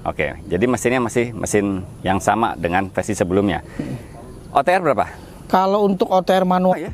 Oke, jadi mesinnya masih mesin yang sama dengan versi sebelumnya. OTR berapa? Kalau untuk OTR manual ya.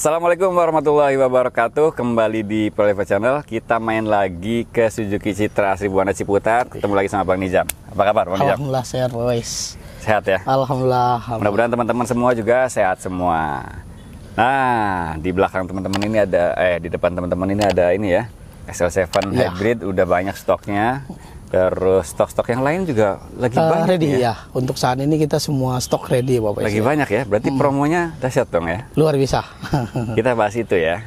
Assalamualaikum warahmatullahi wabarakatuh. Kembali di Proliva Channel. Kita main lagi ke Suzuki Citra Buana Ciputat. Ketemu lagi sama Bang Nijam Apa kabar Bang Nijam? Alhamdulillah sehat boys. Sehat ya? Alhamdulillah Mudah-mudahan teman-teman semua juga sehat semua. Nah di belakang teman-teman ini ada Eh di depan teman-teman ini ada ini ya. SL7 Ya. Hybrid. Udah banyak stoknya Terus stok-stok yang lain juga lagi Eh, banyak ready ya? ya. Untuk saat ini kita semua stok ready ya Bapak Lagi ya. banyak ya? Berarti promonya dahsyat dong ya? Luar biasa Kita bahas itu ya.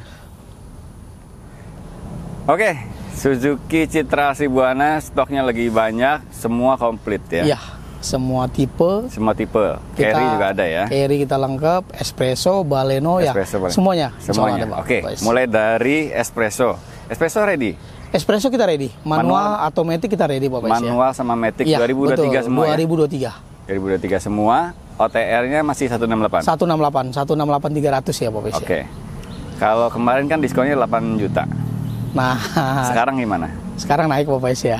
Oke, Suzuki Citra Buana stoknya lagi banyak, semua komplit ya. Iya Semua tipe Semua tipe. kita, Carry juga ada ya. Carry kita lengkap Espresso, Baleno Espresso ya boleh. Semuanya Semuanya. Semua ada, Oke, mulai dari espresso. Espresso ready. Espresso kita ready Manual, Manual. automatic kita ready Bapak ya. Manual sama Matic Iya, 2023 betul, semua ya. 2023 2023 semua. OTR-nya masih 168. 168 168 300 ya Bapak Oke. Kalau kemarin kan diskonnya 8 juta. Nah Sekarang gimana? sekarang naik Bapak ya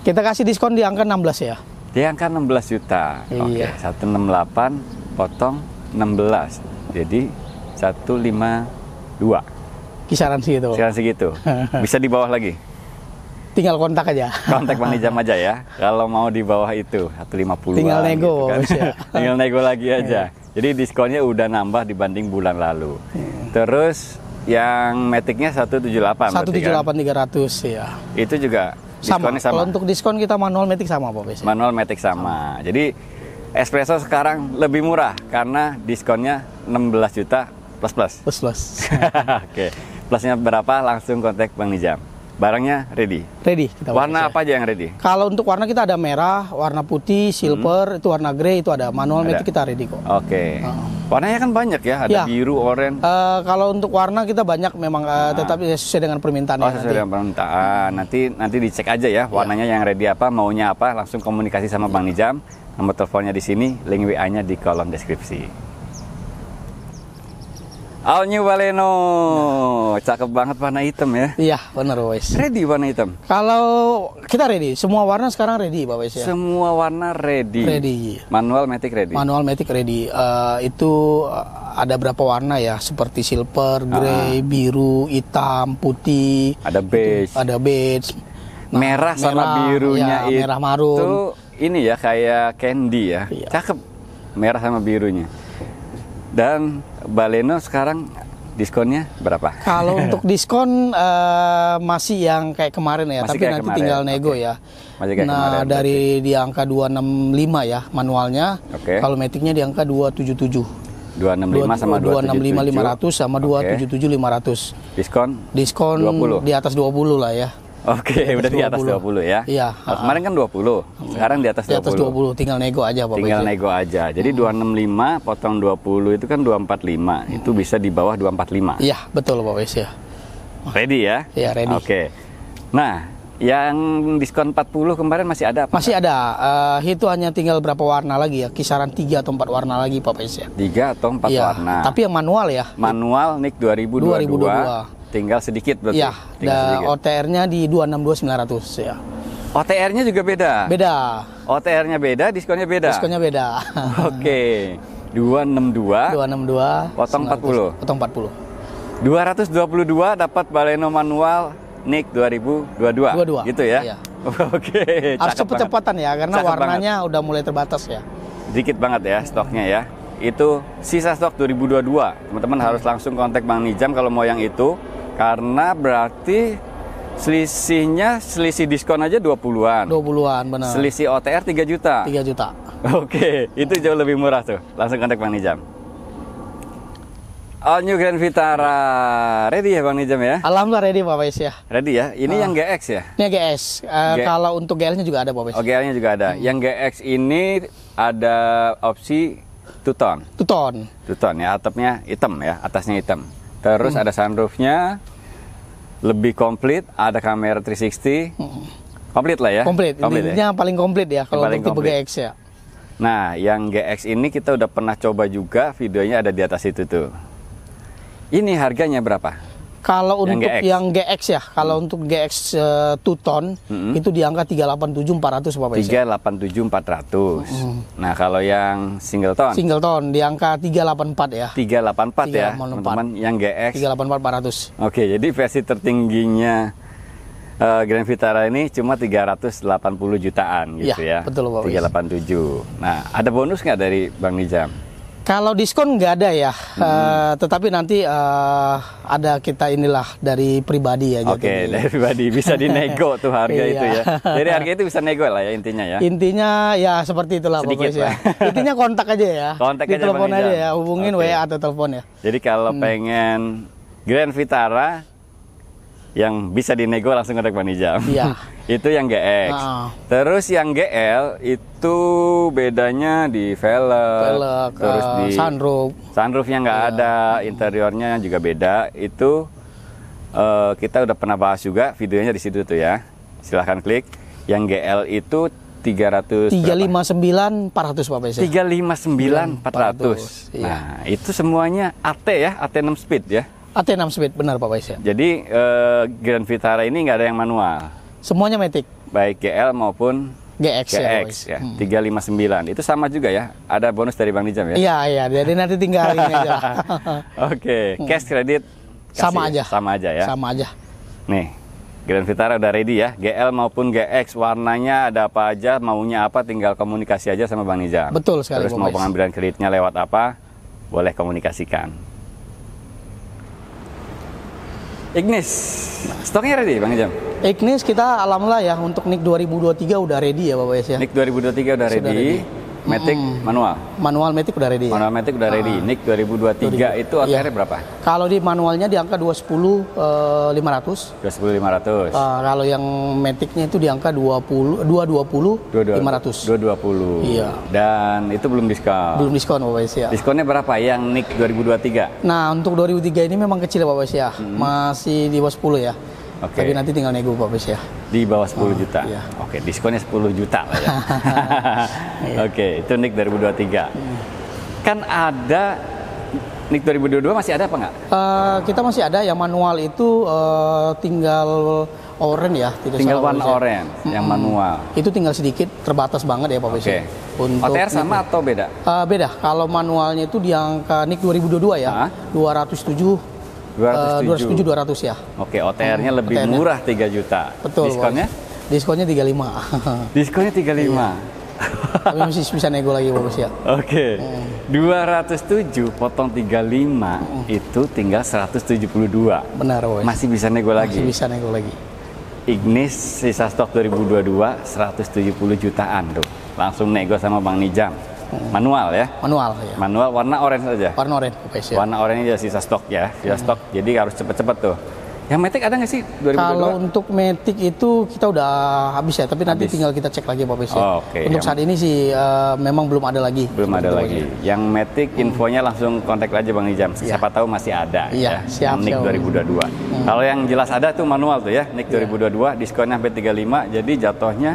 Kita kasih diskon di angka 16 ya Dia angka 16 juta. Oke, Iya. 168 potong 16. Jadi 152. Kisaran segitu Sekarang segitu. Bisa di bawah lagi. Tinggal kontak aja Kontak Bang Nijam aja ya. Kalau mau di bawah itu 150 Tinggal nego, Bos, ya. Tinggal nego lagi aja. Jadi diskonnya udah nambah dibanding bulan lalu. Terus yang Matic-nya 178 berarti kan? 178 300 ya. Itu juga Sama. diskonnya Kalau sama. untuk diskon kita manual matic sama Pak Bes. Manual Matic sama. Jadi Espresso sekarang lebih murah karena diskonnya 16 juta plus plus. Plus plus. Oke. Plusnya berapa? Langsung kontak Bang Nijam. Barangnya ready. ready kita Warna ya. apa aja yang ready? Kalau untuk warna kita ada merah, warna putih, silver, itu warna grey, itu ada manual Hmm. Ada. kita ready kok. Oke. Warnanya kan banyak ya, ada Ya. biru, oranye. Eh, kalau untuk warna kita banyak memang eh, tetapi sesuai dengan permintaan Oh ya sesuai nanti. dengan permintaan. Nanti nanti dicek aja ya warnanya yang ready apa, maunya apa, langsung komunikasi sama Bang Nijam. Nomor teleponnya di sini, link WA-nya di kolom deskripsi. All New Baleno, cakep banget warna hitam ya. Iya, benar Bes. Ready warna hitam. Kalau kita ready, semua warna sekarang ready Pak Bes ya. Semua warna ready. Ready. Manual Matic ready. Manual matic ready. Eh, itu eh, ada berapa warna ya? Seperti silver, grey, biru, hitam, putih, ada beige, ada beige, nah, merah sama merah, birunya ya, itu. merah marun. ini ya kayak candy ya. Iya. Cakep. Merah sama birunya. Dan Baleno sekarang diskonnya berapa? Kalau untuk diskon eh, masih yang kayak kemarin ya, Masih tapi nanti kemarin, tinggal nego oke. ya. Masih kayak nah, kemarin, dari di angka 265 ya manualnya. Oke. Kalau maticnya di angka 277. 265 sama 265 500 sama Oke. 277 500. Diskon? Diskon 20. di atas 20 lah ya. Oke, udah di atas 20 ya. Iya, Oh, kemarin kan 20. Sekarang di atas Di 20. atas 20, tinggal nego aja Pak Tinggal nego aja. Jadi 265 potong 20 itu kan 245. Itu bisa di bawah 245. Iya, betul Pak Wes ya. Ready ya? Iya, ready. Oke. Nah, yang diskon 40 kemarin masih ada apa? Masih ada, eh, itu hanya tinggal berapa warna lagi ya, kisaran 3 atau 4 warna lagi Pak Wes ya. 3 atau 4 Iya, warna. tapi yang manual ya. manual NIK 2022, 2022. Tinggal sedikit berarti. Iya, sedikit. OTR-nya di 262900 ya. OTR-nya juga beda. Beda, OTR-nya beda, diskonnya beda. diskonnya beda. Oke. 262 262 Potong 40. 900. Potong 40. 222 dapat Baleno manual NIK 2022. 22. Gitu ya. Iya. Oke, Harus cakep banget. cepet-cepetan ya karena Cakep warnanya udah mulai terbatas ya. Dikit banget ya stoknya ya. Itu sisa stok 2022. Teman-teman harus langsung kontak Bang Nijam kalau mau yang itu karena berarti selisihnya selisih diskon aja 20-an. 20-an benar. Selisih OTR 3 juta. 3 juta. Oke, itu jauh lebih murah tuh. Langsung kontak Bang Nijam. All New Grand Vitara. Ready ya Bang Nijam ya? Alhamdulillah ready Pak Wes ya. Ready ya? Ini yang GX ya? Ini GS. Eh, G- kalau untuk GL-nya juga ada Pak Wes. Oh, GL-nya juga ada. Yang GX ini ada opsi two tone. Itu ton. Two tone ya, atapnya hitam ya, atasnya hitam. Terus ada sunroofnya. lebih komplit, ada kamera 360. Komplit lah ya. Komplit. Komplit ya? Intinya paling komplit ya kalau untuk tipe. GX ya. Nah, yang GX ini kita udah pernah coba juga, videonya ada di atas itu tuh. Ini harganya berapa? Kalau Yang untuk GX. yang GX ya, kalau untuk GX eh, two ton itu di angka 387 400 Bapak Isi. 387 400. Nah, kalau yang single tone Single ton di angka 384 ya. 384 ya, 384. teman-teman. Yang GX 384 400. Oke, jadi versi tertingginya eh, Grand Vitara ini cuma 380 jutaan gitu Iya, ya. betul, Pak Wis. 387. Nah, ada bonus nggak dari Bang Nijam? Kalau diskon nggak ada ya, Hmm. Eh, tetapi nanti eh, ada kita inilah dari pribadi ya. Oke, jadi. dari pribadi bisa dinego tuh harga Iya. itu ya. Jadi harga itu bisa nego lah ya intinya ya. Intinya ya seperti itulah Sedikit, pokoknya. ya. Intinya kontak aja ya. Kontak Di aja, telepon aja ya, hubungin Oke. WA atau telepon ya. Jadi kalau Hmm. pengen Grand Vitara yang bisa dinego langsung kontak Bang Nijam. Iya. itu yang GX. Ah. Terus yang GL itu bedanya di velg, Velg, terus eh, di sunroof. sunroofnya nggak ada, interiornya juga beda. Itu eh, kita udah pernah bahas juga videonya di situ tuh ya. Silahkan klik. Yang GL itu 300 359 400 Pak ya. 359 400. 400, iya. Nah, itu semuanya AT ya, AT 6 speed ya. AT6 speed benar Pak Bes ya. Jadi eh, Grand Vitara ini nggak ada yang manual, Semuanya Matic baik GL maupun GX, ya, GX Bes. ya, 359. Itu sama juga ya. Ada bonus dari Bang Nijam ya. Iya iya, jadi nanti tinggal ini aja. Oke, cash kredit kasih Sama ya? aja. Sama aja ya. Sama aja. Nih, Grand Vitara udah ready ya. GL maupun GX warnanya ada apa aja, maunya apa tinggal komunikasi aja sama Bang Nijam. Betul sekali, Terus mau pengambilan kreditnya lewat apa? Boleh komunikasikan. Ignis, stoknya ready Bang Nijam? Ignis kita alhamdulillah ya untuk NIK 2023 udah ready ya Bapak Bes ya. Nick 2023 udah ready. ready. Matic manual. Manual Matic udah ready. ya. Manual Matic udah ready. Nick 2023 itu Iya. OTR berapa? Kalau di manualnya di angka 210 eh, 500. 210 500. Eh, kalau yang Maticnya itu di angka 20 220 500. 220. Iya. Dan itu belum diskon. Belum diskon Bapak Bes ya. Diskonnya berapa yang Nick 2023? Nah, untuk 2003 ini memang kecil ya Pak Bes ya. Masih di bawah 10 ya. Oke. Tapi nanti tinggal nego Pak Bes ya. Di bawah 10 juta. iya. Oke, diskonnya 10 juta lah ya. Iya. Oke, itu Nick 2023. Hmm. Kan ada Nick 2022 masih ada apa nggak? Eh, kita masih ada yang manual itu eh, tinggal orange ya, tidak Tinggal salah, ya. orange yang manual. Itu tinggal sedikit, terbatas banget ya Pak Bes Oke. ya. Untuk OTR sama atau beda? Eh, beda. Kalau manualnya itu di angka NIK 2022 ya, Hah? 207 eh, 207 200 ya. Oke, OTR-nya lebih OTR-nya. murah 3 juta. Betul. Diskonnya? Bos. Diskonnya 35. Diskonnya 35. Tapi masih bisa nego lagi Bes ya. Oke. 207 potong 35 itu tinggal 172. Benar Bes. Masih bisa nego lagi. Masih bisa nego lagi. Ignis sisa stok 2022 170 jutaan tuh. Langsung nego sama Bang Nijam. Manual ya. Manual ya. Manual warna orange saja. Warna orange ya. Warna orange aja sisa stok ya. Sisa stok. Jadi harus cepet-cepet tuh. Yang Matic ada nggak sih 2022? Kalau untuk Matic itu kita udah habis ya, tapi nanti Habis. tinggal kita cek lagi Pak Bes ya. Oh, oke. Untuk Yang- saat ini sih eh, memang belum ada lagi. Belum ada lagi. Yang Matic infonya langsung kontak aja Bang Nijam. Siapa tahu masih ada Iya, ya. siap, Nick siap. 2022. Kalau yang jelas ada tuh manual tuh ya, Nick 2022 diskonnya sampai 35 jadi jatuhnya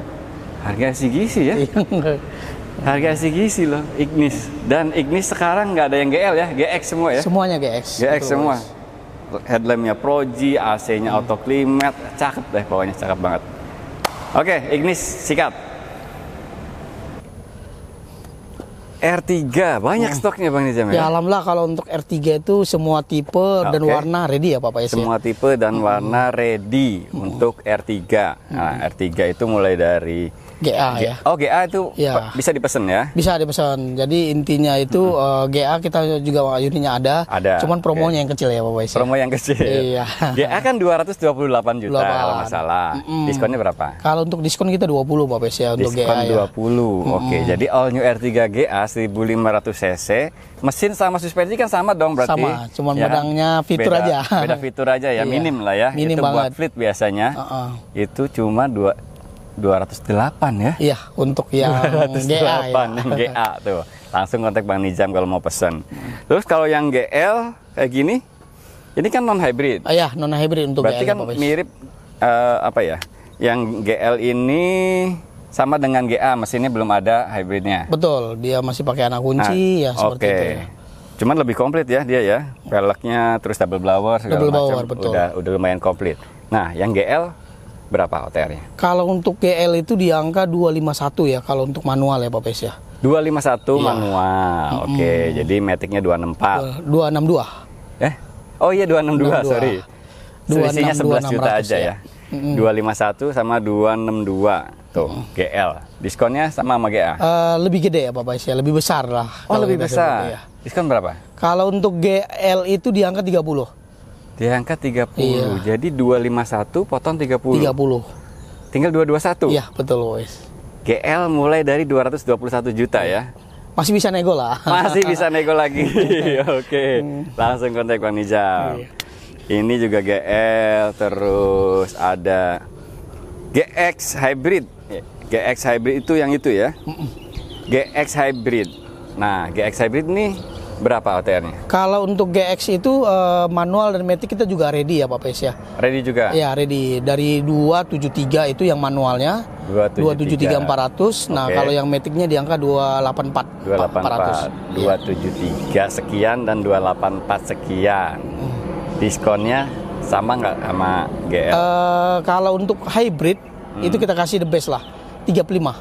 harga segisi ya. Harga segisi loh Ignis. Dan Ignis sekarang nggak ada yang GL ya, GX semua ya. Semuanya GX. GX Betul, semua. Headlampnya Proji, AC-nya auto climate, cakep deh pokoknya cakep banget. Oke, Ignis sikat. R3 banyak stoknya Bang Nizam Ya ya. alhamdulillah kalau untuk R3 itu semua tipe dan Oke. warna ready ya Pak Bes ya. Semua tipe dan warna ready untuk R3. Nah, R3 itu mulai dari GA ya. Oh, GA itu Ya. bisa dipesen ya. Bisa dipesan. Jadi intinya itu eh, GA kita juga unitnya ada. Ada, Cuman promonya yang kecil ya Pak ya. Promo yang kecil. Iya. GA kan 228 juta 28. kalau nggak salah. Diskonnya berapa? Kalau untuk diskon kita 20 Pak Bes ya untuk Diskon GA ya. 20. Oke, jadi all new R3 GA 1500 cc. Mesin sama suspensi kan sama dong berarti. Sama, cuman Ya kan? bedangnya fitur Beda- aja. Beda fitur aja ya, Iya, minim lah ya. minim itu buat banget. fleet biasanya. Heeh. Itu cuma dua 208 ya. Iya, untuk yang 208 GA ya. yang GA tuh. Langsung kontak Bang Nizam kalau mau pesan. Terus kalau yang GL kayak gini Ini kan non hybrid. Ah, ya, non hybrid untuk Berarti GL kan Pak Pais. mirip eh, apa ya? Yang GL ini sama dengan GA, mesinnya belum ada hybridnya. Betul, dia masih pakai anak kunci ya seperti Oke. itu. ya. Cuman lebih komplit ya dia ya. Peleknya terus double blower segala Double macam. blower, betul. Udah udah lumayan komplit. Nah, yang GL berapa OTR-nya? Kalau untuk GL itu di angka 251 ya kalau untuk manual ya Pak Pes ya. 251 Iya. manual. Oke, jadi Matic-nya 264. 262. Eh? Oh iya 262, 262. sorry. Selisihnya 11 juta 2600 aja ya. ya. 251 sama 262. Tuh, GL. Diskonnya sama sama GA. Eh, lebih gede ya Pak Pes ya, lebih besar lah. Oh, lebih besar. ya. Diskon berapa? Kalau untuk GL itu di angka 30. Di angka 30. Iya. Jadi 251 potong 30. 30. Tinggal 221. Iya, betul Pes. GL mulai dari 221 juta ya. Masih bisa nego lah. Masih bisa nego lagi. Oke. Langsung kontak Bang Nijam. Ini juga GL terus ada GX hybrid. GX hybrid itu yang itu ya. GX hybrid. Nah, GX hybrid ini berapa OTR-nya? Kalau untuk GX itu eh, manual dan matic kita juga ready ya Pak Pes ya. Ready juga? Ya ready dari 273 itu yang manualnya 273. 273 400 nah Oke. kalau yang maticnya di angka 284 284, 400 Iya. 273 sekian dan 284 sekian. Diskonnya sama nggak sama GL? Eh, kalau untuk hybrid Hmm. itu kita kasih the best lah 35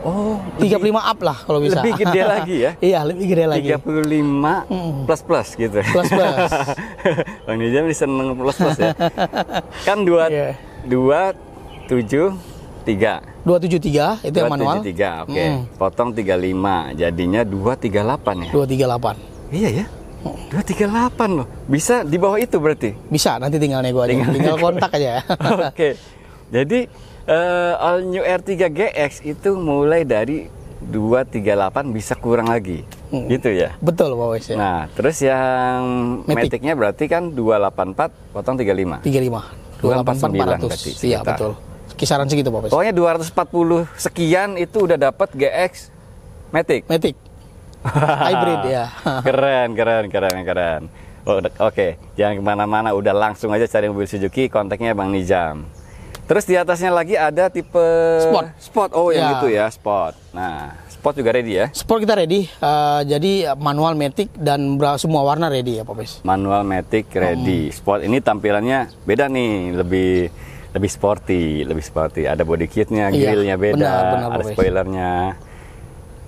oh, 35 up lah kalau bisa lebih gede lagi ya? iya lebih gede lagi 35 plus plus gitu. Plus plus. Bang Nijam ini seneng plus plus ya. kan dua Iya. dua tujuh tiga. 273 itu yang manual tiga, oke. Mm. Potong 35, jadinya 238 ya. 238 Iya ya. 238 loh. Bisa di bawah itu berarti. bisa nanti tinggal nego aja Tinggal tinggal, kontak aja ya Oke. Jadi eh, All New R3 GX itu mulai dari 238 bisa kurang lagi. Gitu ya. betul Pak Wes ya Nah, terus yang Matic. Matic-nya berarti kan 284 potong 35. 35 249 284 berarti, 400 iya betul kisaran segitu Pak Wes Pokoknya 240 sekian itu udah dapat GX Matic. matic hybrid ya keren, keren, keren, keren. Oh, Oke, jangan ke mana-mana, udah langsung aja cari mobil Suzuki, kontaknya Bang Nijam. Terus di atasnya lagi ada tipe Sport. Sport, oh yang Ya. itu ya, Sport. Nah, Sport juga ready ya. Sport kita ready, eh, jadi manual matic dan semua warna ready ya Pak Pes. Manual Matic ready. Sport ini tampilannya beda nih, lebih lebih sporty, lebih sporty. Ada body kitnya, Iya, grillnya beda, benar, benar, ada spoilernya.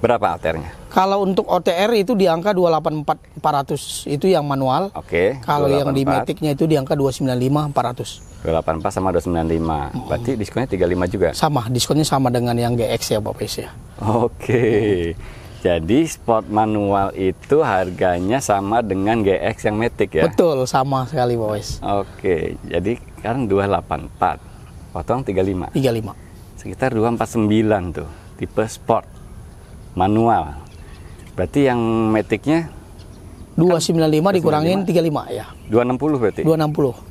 Berapa alternya? Kalau untuk OTR itu di angka 284 400 itu yang manual. Oke. Kalau yang di 284. maticnya itu di angka 295 400. 284 sama 295. Berarti diskonnya 35 juga. Sama, diskonnya sama dengan yang GX ya Pak Pes ya. Oke. Jadi sport manual itu harganya sama dengan GX yang Matic ya? Betul, sama sekali Pak Pes. Oke. Jadi sekarang 284 potong 35. 35. Sekitar 249 tuh tipe sport manual. Berarti yang Maticnya 295 dikurangin 35 ya. 260 berarti? 260.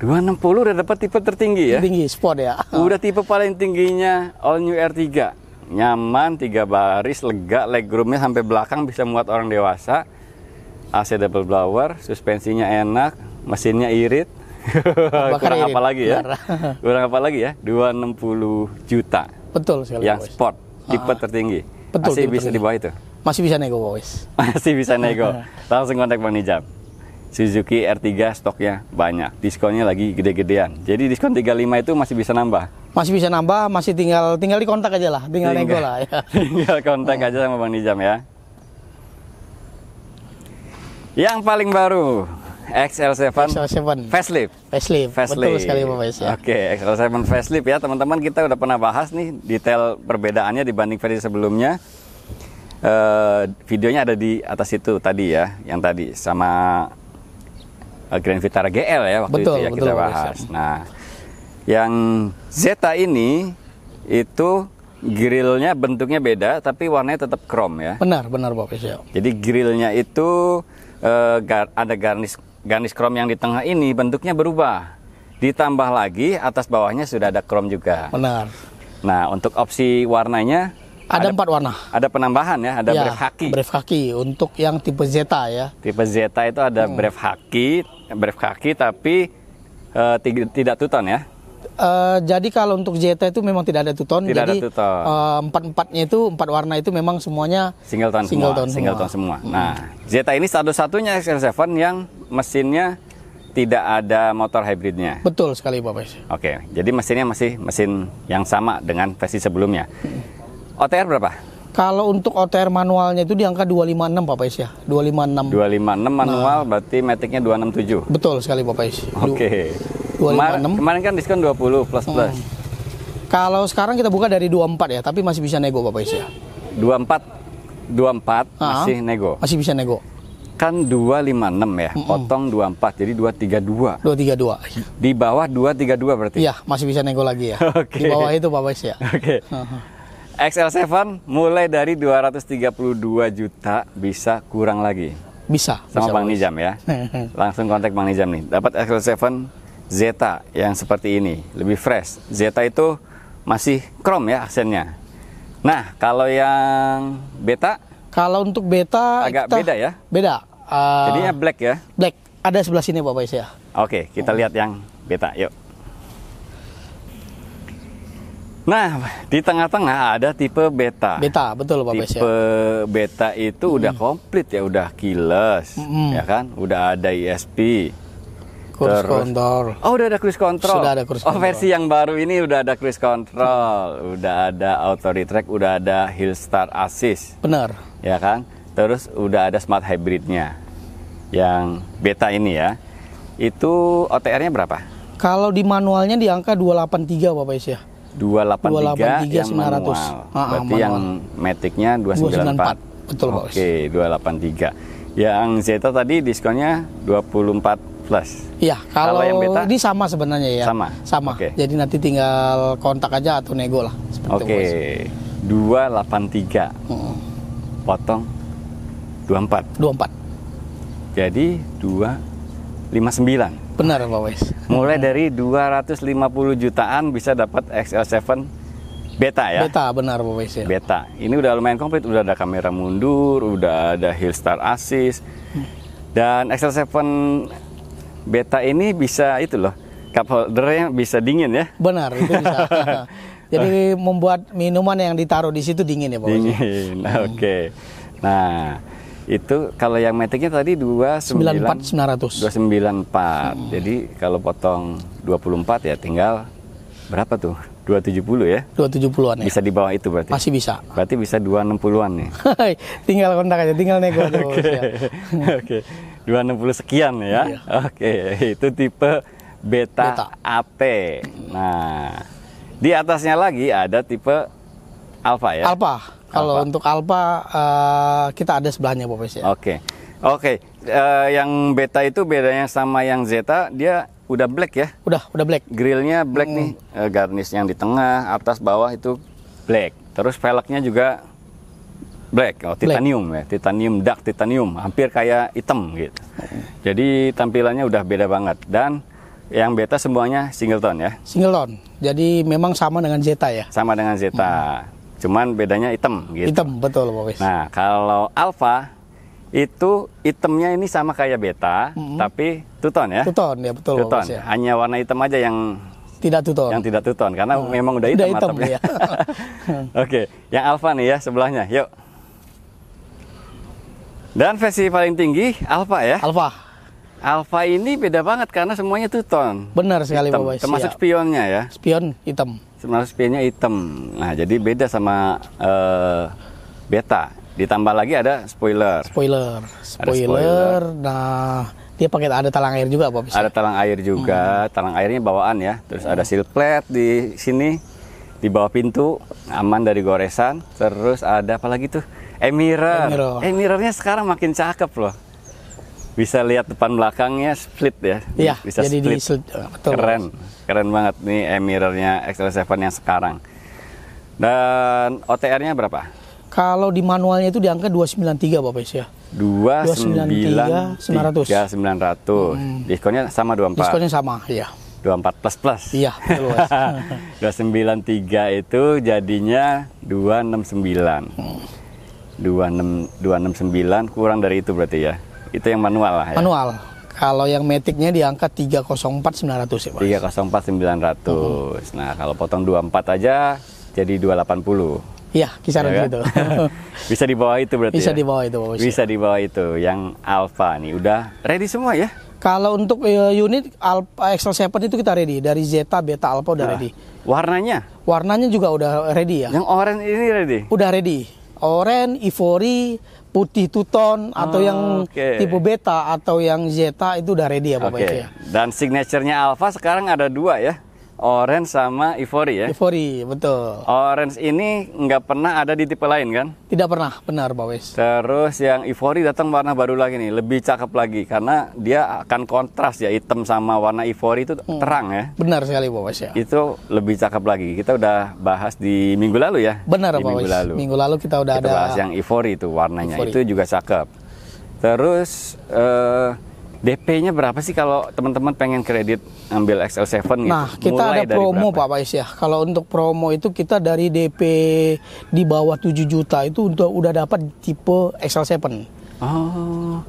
260 udah dapat tipe tertinggi ya? Tinggi sport ya. Udah tipe paling tingginya All New R3. Nyaman, tiga baris, lega, legroomnya sampai belakang bisa muat orang dewasa. AC double blower, suspensinya enak, mesinnya irit. Bakar Kurang irit, apa lagi ya? Kurang apa lagi ya? 260 juta. Betul sekali Yang sport, tipe tertinggi. Betul, Masih bisa di tertinggi. bawah itu. Masih bisa nego Pes. Masih bisa nego. Langsung kontak Bang Nijam. Suzuki R3 stoknya banyak. Diskonnya lagi gede-gedean. Jadi diskon 35 itu masih bisa nambah. Masih bisa nambah, masih tinggal tinggal di kontak aja lah, tinggal nego lah ya. Tinggal kontak aja sama Bang Nijam ya. Yang paling baru XL7 XL7 facelift. facelift. Betul sekali Pak ya. Oke, XL7 facelift ya teman-teman kita udah pernah bahas nih detail perbedaannya dibanding versi sebelumnya. Eh, videonya ada di atas itu tadi ya, yang tadi sama Grand Vitara GL ya waktu Betul, itu ya betul, kita Pak bahas. Nah, yang Zeta ini itu grillnya bentuknya beda tapi warnanya tetap chrome ya. Benar, benar Pak ya. Jadi grillnya itu eh, gar- ada garnish garnish chrome yang di tengah ini bentuknya berubah. Ditambah lagi atas bawahnya sudah ada chrome juga. Benar. Nah untuk opsi warnanya Ada, empat warna. ada penambahan ya, ada Ya, brave haki. Brave Haki untuk yang tipe Zeta ya. Tipe Zeta itu ada Hmm. brave haki, bref kaki tapi tig- tidak tuton ya. Eh, jadi kalau untuk Zeta itu memang tidak ada tuton. Tidak ada jadi tuton. eh, empat empatnya itu empat warna itu memang semuanya Single tone Single semua, tone single semua. tone semua. Nah, Zeta ini satu-satunya XL7 yang mesinnya tidak ada motor hybridnya. betul sekali Bapak. Oke, jadi mesinnya masih mesin yang sama dengan versi sebelumnya. OTR berapa? Kalau untuk OTR manualnya itu di angka 256 Bapak Is ya. 256. 256 manual berarti metiknya 267. Betul sekali Bapak Is. Du- Oke. 256. Kemar- kemarin kan diskon 20 plus plus. Kalau sekarang kita buka dari 24 ya, tapi masih bisa nego Bapak Is ya. 24 24 Ah. masih nego. Masih bisa nego. Kan 256 ya, potong 24 jadi 232. 232. Di bawah 232 berarti. Iya, masih bisa nego lagi ya. Oke. Di bawah itu Bapak Is ya. Oke. XL7 mulai dari 232 juta bisa kurang lagi. Bisa. Sama bisa, Bang Bapak Is. Nizam ya. Langsung kontak Bang Nizam nih. Dapat XL7 Zeta yang seperti ini, lebih fresh. Zeta itu masih chrome ya aksennya. Nah, kalau yang beta Kalau untuk beta Agak kita- beda ya? Beda. Eh, jadinya black ya. black. Ada sebelah sini Bapak Is ya. Oke, kita lihat yang beta. Yuk. Nah, di tengah-tengah ada tipe beta. Beta, betul Bapak Is ya. Tipe beta itu udah komplit ya, udah keyless, Mm-mm. ya kan? Udah ada ESP. Cruise terus- control. Oh, udah ada cruise control. Sudah ada cruise Oh, control. versi yang baru ini udah ada cruise control, udah ada auto retract, udah ada hill start assist, Benar. ya kan? Terus udah ada smart hybridnya. Yang beta ini ya. Itu OTR-nya berapa? Kalau di manualnya di angka 283 Bapak Is ya. 283, 283, yang 900. manual. Ah, ah, Berarti manual. yang maticnya 294. 294. Betul, Pak. Oke, 283. Yang Zeta tadi diskonnya 24 plus. Iya, kalau, Kalau yang beta? ini sama sebenarnya ya. Sama? Sama. Oke. Jadi nanti tinggal kontak aja atau nego lah. Oke. Is. 283 Mm, potong 24. 24. Jadi 259. Benar Bapak Is. Mulai dari 250 jutaan bisa dapat XL7 beta ya. Beta benar Bapak Is ya. beta. Ini udah lumayan komplit, udah ada kamera mundur, udah ada hill start assist. Dan XL7 beta ini bisa itu loh, cup holdernya bisa dingin ya. Benar, itu bisa. Jadi membuat minuman yang ditaruh di situ dingin ya Bapak. Dingin. Oke. Nah, itu kalau yang metiknya tadi 29 94 900. 294. Jadi kalau potong 24 ya tinggal berapa tuh? 270 ya. 270-an ya. Bisa di bawah itu berarti. Masih bisa. Berarti bisa 260-an nih. tinggal kontak aja, tinggal nego aja Bapak Is ya. Oke, 260 sekian ya. Iya. Oke, itu tipe beta, Beta. AT. Nah, di atasnya lagi ada tipe alpha ya. Alpha. Kalau Alpha. untuk Alpha eh, kita ada sebelahnya Bapak ya. Oke, oke. Eh, yang beta itu bedanya sama yang zeta, dia udah black ya. Udah, udah black. Grillnya black Hmm. nih, Eh, garnish yang di tengah, atas, bawah itu black. Terus velgnya juga black, oh titanium ya, titanium dark titanium, hampir kayak hitam gitu. Jadi tampilannya udah beda banget dan yang beta semuanya singleton ya, Single tone. Jadi memang sama dengan Zeta ya. sama dengan Zeta, cuman bedanya hitam gitu. Hmm. Hitam betul Bapak Is. Nah kalau Alpha itu hitamnya ini sama kayak beta, tapi tuton ya. Tuton ya betul Tuton, ya. hanya warna hitam aja yang Tidak tuton. yang tidak tuton karena memang udah hitam, Udah hitam, ya. Oke, yang alfa nih ya sebelahnya. Yuk. Dan versi paling tinggi alfa ya. Alpha. Alfa ini beda banget karena semuanya tuton. Benar sekali Hitam, Bapak termasuk ya. spionnya ya. Spion hitam. Termasuk spionnya hitam. Nah, jadi beda sama eh, beta. Ditambah lagi ada spoiler. Spoiler. spoiler. Spoiler. Nah, dia pakai ada talang air juga Is. Ada talang air juga, talang airnya bawaan ya. Terus ada seal plate di sini di bawah pintu, aman dari goresan. Terus ada apa lagi tuh? E-mirror. E-mirrornya sekarang makin cakep loh. Bisa lihat depan belakangnya split ya. Iya, bisa jadi di split. betul. Keren. Keren banget nih e-mirrornya XL7 yang sekarang. Dan OTR-nya berapa? Kalau di manualnya itu di angka 293 Bapak Is ya. 293 900. 900. Diskonnya sama 24. Diskonnya sama, iya. 24 plus plus. Iya, betul Mas. 293 itu jadinya 269. 26 269 kurang dari itu berarti ya. Itu yang manual lah ya. Manual. Kalau yang Matic-nya di angka 304 900 ya, Pak. 304 900. Nah, kalau potong 24 aja jadi 280. Iya, kisaran Ya kan? gitu. Bisa di bawah itu berarti Bisa ya? di bawah itu, Bos. Bisa di bawah itu. Yang Alpha nih udah ready semua ya? Kalau untuk eh, unit Alpha Excel 7 itu kita ready dari Zeta, Beta, Alpha udah Nah, ready. Warnanya Warnanya juga udah ready ya. yang orange ini ready. Udah ready. Orange, ivory, putih two-tone atau Oh, yang oke. tipe beta atau yang Zeta itu udah ready ya Pak Oke. Bos ya. Dan signaturenya Alpha sekarang ada dua ya. Orange sama Ivory ya. Ivory, betul. Orange ini nggak pernah ada di tipe lain kan? Tidak pernah, benar Pak Wes. Terus yang Ivory datang warna baru lagi nih, lebih cakep lagi karena dia akan kontras ya hitam sama warna Ivory itu Hmm. terang ya. Benar sekali Pak Wes ya. Itu lebih cakep lagi. Kita udah bahas di minggu lalu ya. Benar di Pak minggu Wes. lalu. Minggu lalu kita udah Kita ada bahas yang Ivory itu warnanya Ivory. itu juga cakep. Terus eh, DP-nya berapa sih kalau teman-teman pengen kredit ambil XL7 gitu? Nah, kita Mulai ada promo? Pak Pais ya. Kalau untuk promo itu kita dari DP di bawah 7 juta itu untuk udah dapat tipe XL7. Oh,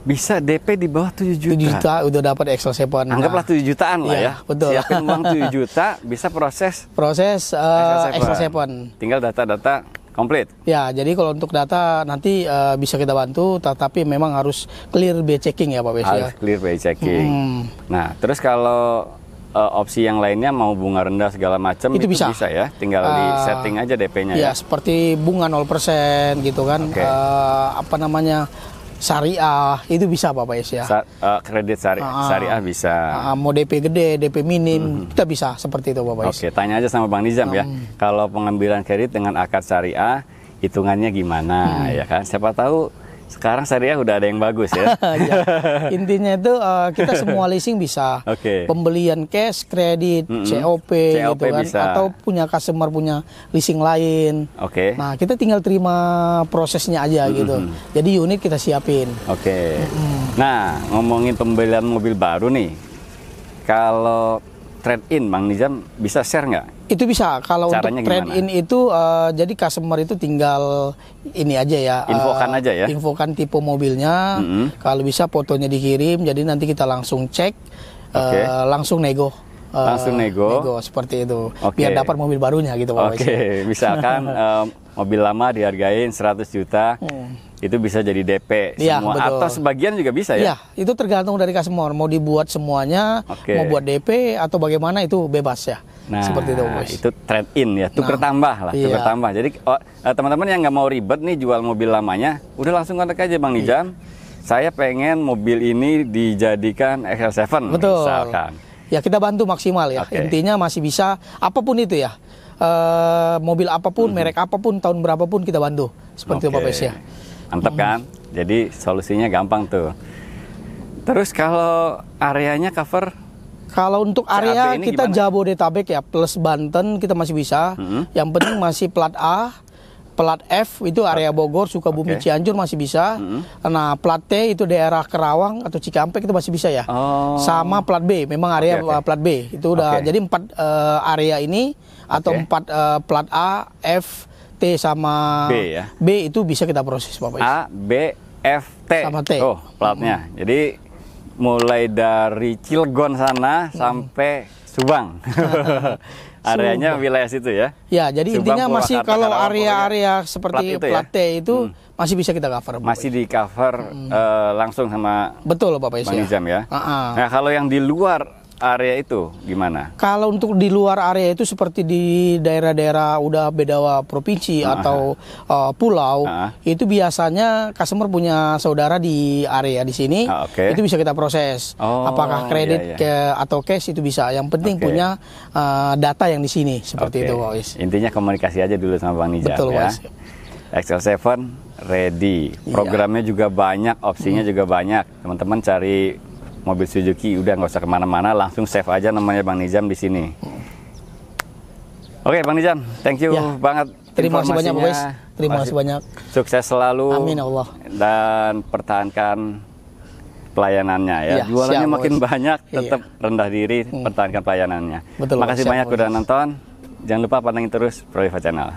bisa DP di bawah 7 juta. 7 juta udah dapat XL7. Nah, Anggaplah 7 jutaan lah Iya, ya. betul. Siapin uang 7 juta, bisa proses proses uh, XL7. Tinggal data-data komplit. Ya, jadi kalau untuk data nanti uh, bisa kita bantu, tetapi memang harus clear B checking ya Pak Pais ya. Harus clear pay checking. Hmm. Nah, terus kalau eh, opsi yang lainnya mau bunga rendah segala macam Itu bisa. ya. Tinggal di Eh, setting aja DP-nya Ya, ya. seperti bunga 0% gitu kan. Oke. Eh, apa namanya? Syariah itu bisa Pak Pais ya. Sa- eh, kredit syari- Ah. syariah bisa. Ah, mau DP gede, DP minim, kita bisa seperti itu Pak Pais. Hmm. Oke, tanya aja sama Bang Nizam ya. Hmm. Kalau pengambilan kredit dengan akad syariah, hitungannya gimana Hmm. ya kan? Siapa tahu sekarang syariah udah ada yang bagus ya. Ya, Intinya itu eh, kita semua leasing bisa. Oke. Pembelian cash, kredit, Mm-mm. COP, COP gitu kan. bisa. Atau punya customer punya leasing lain. Oke. Nah, kita tinggal terima prosesnya aja gitu. Jadi unit kita siapin. Oke. Nah, ngomongin pembelian mobil baru nih. Kalau trade in Bang Nizam bisa share nggak? Itu bisa kalau Caranya untuk trade gimana? in itu eh, jadi customer itu tinggal ini aja ya. eh, Infokan aja ya? Infokan tipe mobilnya. Mm-mm. Kalau bisa fotonya dikirim jadi nanti kita langsung cek eh, Oke. langsung nego. Eh, Langsung nego? seperti itu. Oke. Biar dapat mobil barunya gitu Pak Oke, Wais. misalkan em, mobil lama dihargain 100 juta, itu bisa jadi DP Hmm. Iya, semua betul. atau sebagian juga bisa ya? Iya, itu tergantung dari customer mau dibuat semuanya, Oke. mau buat DP atau bagaimana itu bebas ya. Nah, seperti itu, Bos. itu trade in ya, tuker Nah, tambah lah, tuker iya. tambah. Jadi oh, eh, teman-teman yang nggak mau ribet nih jual mobil lamanya, udah langsung kontak aja Bang Nizam. Saya pengen mobil ini dijadikan XL7 Betul. misalkan. Ya kita bantu maksimal ya. Oke. Intinya masih bisa apa pun itu ya. Eh, mobil apa pun, merek apa pun, tahun berapapun kita bantu. Seperti itu Pak. Pes ya. Mantep kan? Jadi solusinya gampang tuh. Terus kalau areanya cover Kalau untuk area kita gimana? Jabodetabek ya plus Banten kita masih bisa. Mhm. Yang penting masih plat A, plat F itu area Bogor, Sukabumi, Oke. Cianjur masih bisa. Nah plat T itu daerah Kerawang atau Cikampek itu masih bisa ya. Oh. Sama plat B, memang area oke. uh, plat B itu udah. Oke. Jadi empat uh, area ini atau Oke. empat uh, plat A, F, T sama B ya? B itu bisa kita proses Bapak. A, B, F, T. Sama T. Oh, platnya. Jadi mulai dari Cilegon sana sampai Subang. Areanya wilayah situ ya. Ya, jadi Subang, intinya masih Purwakarta, kalau area-area plat seperti itu ya? plat T itu masih bisa kita cover. Bapak Masih di cover eh, langsung sama. Betul Bapak Bang ya. Nizam ya. Ah, ah. Nah, kalau yang di luar area itu gimana? Kalau untuk di luar area itu seperti di daerah-daerah udah beda provinsi atau uh, pulau, Ah. itu biasanya customer punya saudara di area di sini, Ah, oke. itu bisa kita proses. Oh, Apakah kredit iya, iya. ke atau cash itu bisa. Yang penting Oke. punya uh, data yang di sini seperti Oke. itu, Wis. Intinya komunikasi aja dulu sama Bang Nizam Betul, ya. Wis. XL7 ready. Iya. Programnya juga banyak, opsinya Hmm. juga banyak. Teman-teman cari mobil Suzuki udah nggak usah ke mana-mana, langsung save aja namanya Bang Nizam di sini. Oke Bang Nizam, thank you Ya. banget. Terima kasih banyak. Terima kasih banyak. Sukses selalu. Amin, ya Allah. Dan pertahankan pelayanannya ya. Iya, Jualannya siap, makin Bos. banyak, Iya. tetap rendah diri, pertahankan pelayanannya. Betul, Makasih siap, banyak Bos. udah nonton. Jangan lupa pantengin terus Proviva Channel.